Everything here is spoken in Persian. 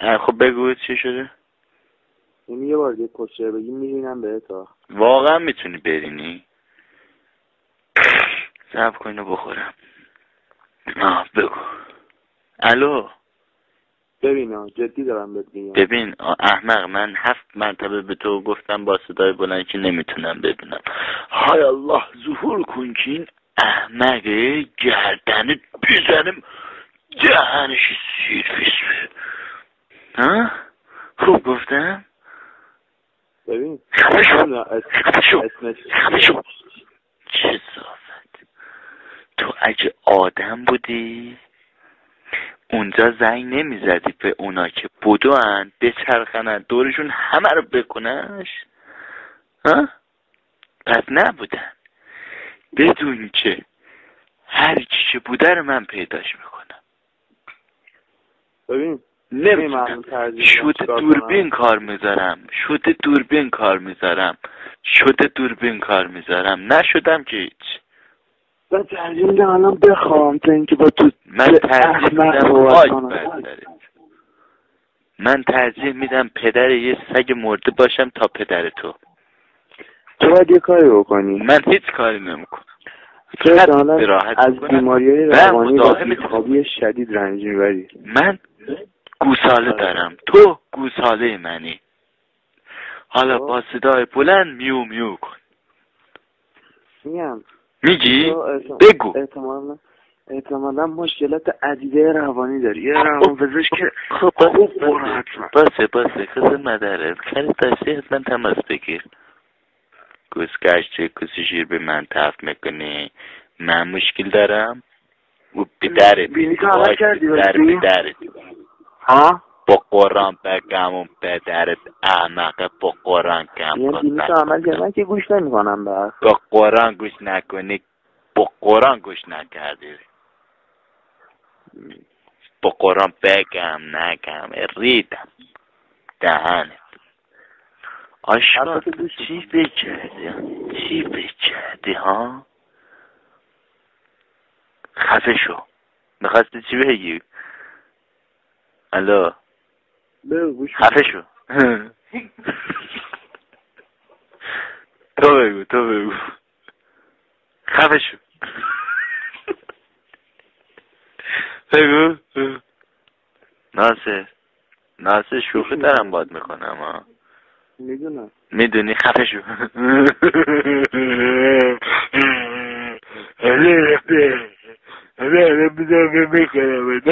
خب بگو چی شده؟ این یه بار دیگه کشته بگی میرینم به تا واقعا می‌تونی برینی؟ سب کن اینو بخورم. آه بگو. الو؟ ببین جدی دارم بهت میگم. ببین احمق من هفت مرتبه به تو گفتم با صدای بلند که نمی‌تونم ببینم. های الله ظهور کن که این احمقه گردنه بزنم دهنش سیرفیس ها؟ خوب گفتم؟ ببین خفه شو. نمی‌دونم اسم- خفه شو. اسمش خفه شو. چه صافت تو اگه آدم بودی اونجا زنگ نمی‌زدی به اونا که بدوان بچرخنن دورشون همه رو بکننش؟ ها؟ پس نبودن. بدون که هر چی که بوده رو من پیداش می‌کنم. ببین نمی‌تونم شده دوربین کار می‌ذارم. شده دوربین کار می‌ذارم. شده دوربین کار می‌ذارم. نشدم که هیچ. من ترجیح میدم الان بخوام تا اینکه با تو من ترجیح میدم. من ترجیح میدم پدر یه سگ مرده باشم تا پدر تو. تو باید یه کاری بکنی. من هیچ کاری نمی‌کنم. تو از. بیماری و روانی و بیخوابی شدید رنج می‌بری. من گوساله دارم. تو گوساله منی. حالا خب. با صدای بلند میو میو کن. میگم میگی؟ بگو. احتمالا احتمالا مشکلات عدیده روانی داری. یه روان پزشک که خب خوب برو حتما. باشه باشه. خزر مدره خرید داشتی حتما تماس بگیر. گوزگشت کسی شیر به من تف می‌کنی من مشکل دارم. و که عمل کردی در باشی؟ بدرت ها؟ با قرآن بگم و بدرت احمقه با قرآن کم عمل کردی من که گوش نمی‌کنم به حرف. با قرآن گوش نکنی با قرآن گوش نکردی. با قرآن بگم نگم ریدم دهنت. آشقا گوش چی بکردی؟ چی بکردی ها؟ خفه شو. می‌خواستی چی بگی؟ الو. بگو خفه شو. تو بگو تو بگو. خفه شو. بگو ناصر ناصر شوخی دارم باد می‌کنم ها می‌دونم. می‌دونی؟ خفه شو. آره آره بذار می‌کنم.